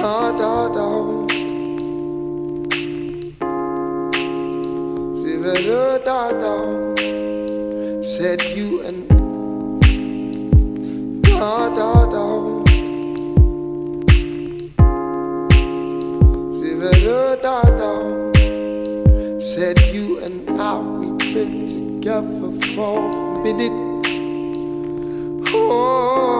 da, da, da. Da, da, da. Said you and da, da, da. Da, da, da. Said you and I, we've been together for a minute. Oh.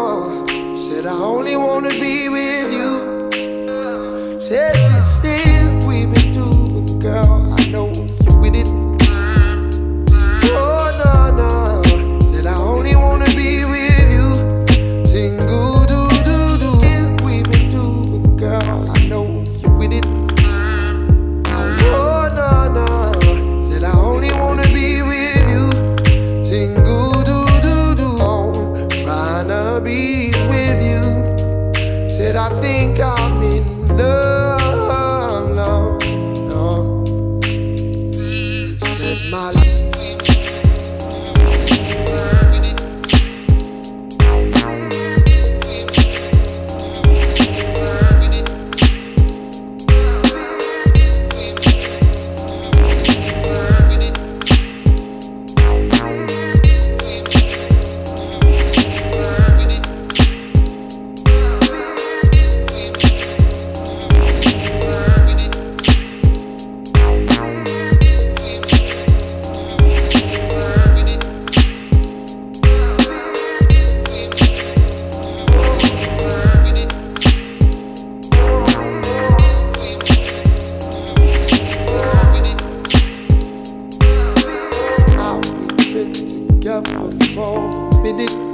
think I'm in for a.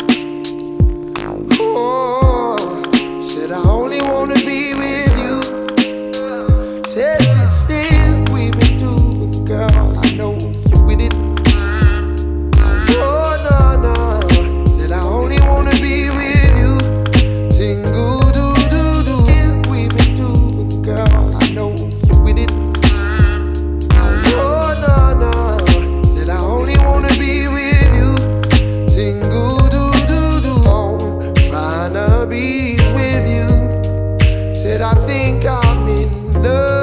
that I think I'm in love.